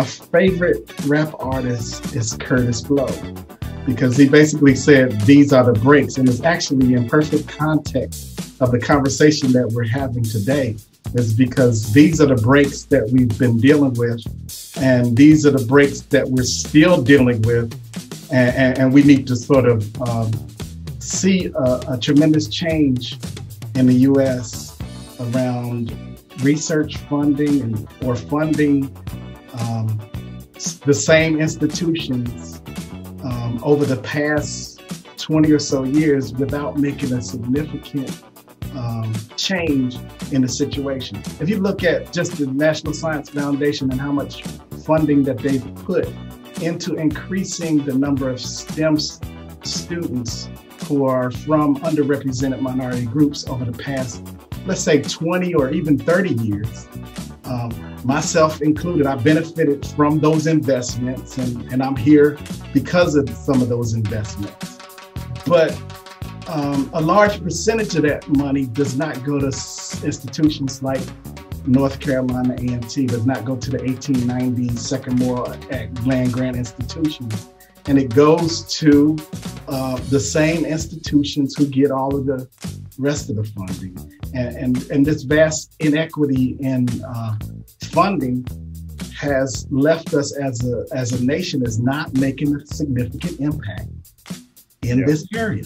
favorite rap artist is Kurtis Blow because he basically said these are the breaks, and it's actually in perfect context of the conversation that we're having today. Is because these are the breaks that we've been dealing with, and these are the breaks that we're still dealing with, and, and, and we need to sort of um, see a, a tremendous change in the U.S. around research funding and or funding um, the same institutions um, over the past 20 or so years without making a significant um, change in the situation. If you look at just the National Science Foundation and how much funding that they've put into increasing the number of STEM students who are from underrepresented minority groups over the past, let's say 20 or even 30 years, um, myself included, I benefited from those investments and, and I'm here because of some of those investments. But um, a large percentage of that money does not go to institutions like North Carolina A&T, does not go to the 1890 Sycamore land grant institutions. And it goes to uh, the same institutions who get all of the rest of the funding. And, and, and this vast inequity in uh, funding has left us as a, as a nation as not making a significant impact in yeah. this area.